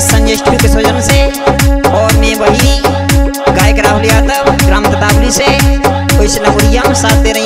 हैं के स्वजन से। और मैं वही गायक राहुल यादव ग्राम ततावली से। कोई नगुड़िया साथ दे रहे